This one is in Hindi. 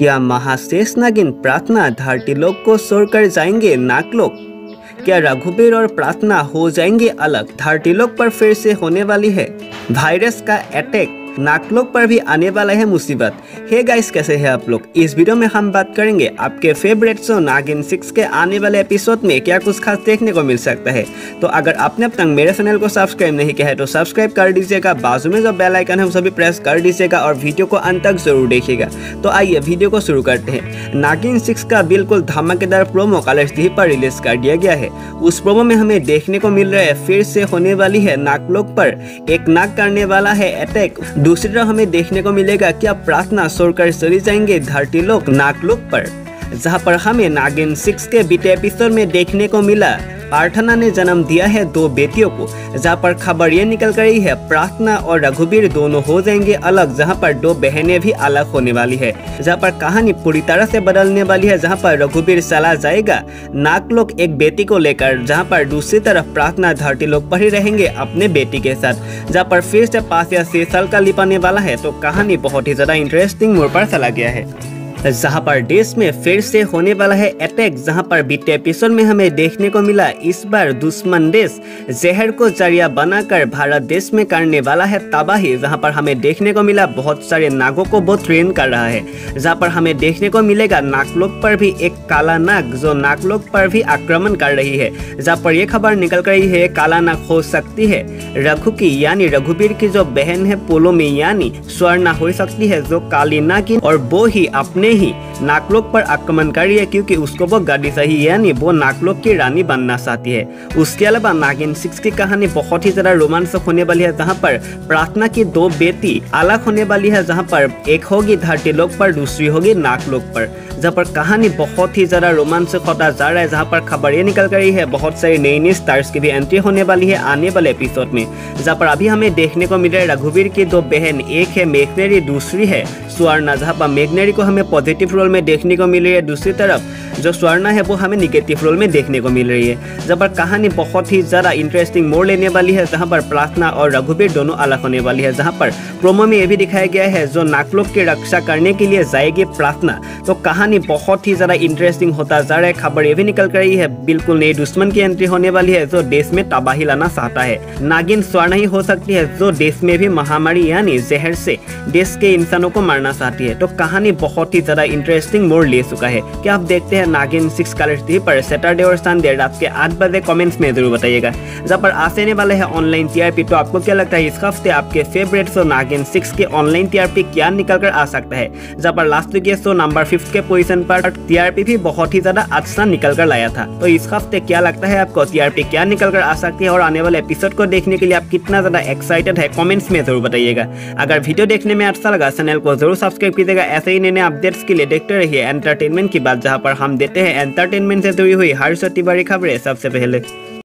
क्या महाशेष नागिन प्रार्थना धरती लोक को सोड़कर जाएँगे नाकलोक क्या रघुबीर और प्रार्थना हो जाएँगे अलग? धरती लोक पर फिर से होने वाली है। वायरस का अटैक नाकलोक पर भी आने वाला है मुसीबत। हे गाइस कैसे हैं आप लोग? इस वीडियो में हम बात करेंगे आपके फेवरेट शो नागिन सिक्स के आने वाले एपिसोड में क्या कुछ खास देखने को मिल सकता है। तो अगर आपने अब तक मेरे चैनल को सब्सक्राइब नहीं किया है तो सब्सक्राइब कर दीजिएगा। बाजू में जो बेल आइकन है, उसे भी प्रेस कर दीजिएगा और वीडियो को अंत तक ज़रूर देखिएगा। तो आइए वीडियो को शुरू करते हैं। नागिन सिक्स का बिल्कुल धमाकेदार प्रोमो कलर्स दी पर रिलीज़ कर दिया गया है। उस प्रोमो में हमें देखने को मिल रहा है, फिर से होने वाली है नाकलोक पर एक नाक करने वाला है अटैक दूसरी तरफ़ हमें देखने को मिलेगा क्या प्रार्थना सोड़कर चली जाएँगे, धरती लोक नागलोक पर। जहाँ पर हमें नागिन सिक्स के बीते एपिसोड में देखने को मिला। प्रार्थना ने जन्म दिया है दो बेटियों को, जहाँ पर खबर ये निकल रही है, प्रार्थना और रघुबीर दोनों हो जाएँगे अलग, जहाँ पर दो बहनें भी अलग होने वाली है। जहाँ पर कहानी पूरी तरह से बदलने वाली है, जहाँ पर रघुबीर चला जाएगा। नागलोक एक बेटी को लेकर, जहाँ पर दूसरी तरफ़ प्रार्थना धरती लोग ही रहेंगे अपने बेटी के साथ। जहाँ पर फिर से पास या साल का लिपाने वाला है तो कहानी बहुत ही ज़्यादा इंटरेस्टिंग मोड़ पर चला गया है। जहाँ पर देश में फिर से होने वाला है अटैक जहाँ पर बीते एपिसोड में हमें देखने को मिला, इस बार दुश्मन देश जहर को ज़रिया बनाकर भारत देश में करने वाला है तबाही, जहाँ पर हमें देखने को मिला बहुत सारे नागों को वो ट्रेन कर रहा है, जहाँ पर हमें देखने को मिलेगा नाकलोक पर भी एक काला नाग, जो नाकलोक पर भी आक्रमण कर रही है, जहाँ पर यह खबर निकल रही है काला नाग हो सकती है, रघु की यानी रघुबीर की जो बहन है, पोलो में यानी स्वर्णा हो सकती है, जो काली नागिन और वो ही अपने ही नाकलोक पर आक्रमण कर रही है क्योंकि उसको वो गाड़ी सही यानी वो नाकलोक की रानी बनना चाहती है। उसके अलावा नागिन सिक्स की कहानी बहुत ही ज़्यादा रोमांचक होने वाली है, जहाँ पर प्रार्थना की दो बेटी अलग होने वाली है, जहाँ पर एक होगी धरती लोक पर, दूसरी होगी नाकलोक पर। जहाँ पर कहानी बहुत ही ज़्यादा रोमांचक होता जा रहा है, जहाँ पर खबर ये निकल गई है, बहुत सारी नई नई स्टार्स की भी एंट्री होने वाली है आने वाले एपिसोड में। जहाँ पर अभी हमें देखने को मिल रहा है, रघुवीर की दो बहन, एक है मेघनेरी दूसरी है स्वर्णा जहाँ पर मेघनेरी को हमें पॉजिटिव रोल में देखने को मिल रही है। दूसरी तरफ़, जो स्वर्णा है, वो हमें निगेटिव रोल में देखने को मिल रही है। जहाँ पर कहानी बहुत ही ज़्यादा इंटरेस्टिंग मोड़ लेने वाली है, जहाँ पर प्रार्थना और रघुवीर दोनों अलग होने वाली है। जहाँ पर प्रोमो में ये भी दिखाया गया है, जो नाकलोक की रक्षा करने के लिए जाएगी प्रार्थना। तो कहानी बहुत ही ज़्यादा इंटरेस्टिंग होता जा रहा है। खबर ये भी निकल कर रही है, बिल्कुल नई दुश्मन की एंट्री होने वाली है, जो देश में तबाही लाना चाहता है। नागिन स्वर्ण ही हो सकती है, जो देश में भी महामारी, यानी जहर से देश के इंसानों को मारना चाहती है तो कहानी बहुत ही ज़्यादा इंटरेस्टिंग मोड़ ले चुका है। क्या आप देखते हैं नागिन सिक्स कलर्स टी पर सैटरडे और संडे रात के आठ बजे कमेंट्स में ज़रूर बताइएगा। जहाँ पर आने वाले हैं ऑनलाइन टीआरपी तो आपको क्या लगता है इस हफ़्ते आपके फेवरेट शो नागिन सिक्स के ऑनलाइन टीआरपी क्या निकल कर आ सकता है? जहाँ पर last week show number fifth के पोजिशन पर टीआरपी भी बहुत ही ज़्यादा अच्छा निकल कर लाया था। तो इस हफ़्ते क्या लगता है आपको टीआरपी क्या निकल कर आ सकती है? और आने वाले एपिसोड को देखने के लिए आप कितना ज़्यादा एक्साइटेड है कॉमेंट्स में ज़रूर बताइएगा। अगर वीडियो देखने में अच्छा लगा चैनल को ज़रूर सब्सक्राइब कीजिएगा। ऐसे ही नए नए अपडेट्स के लिए देखते रहिए। एंटरटेनमेंट की बात जहाँ पर हम देते हैं। एंटरटेनमेंट से जुड़ी हुई हर छोटी बड़ी खबरें सबसे पहले।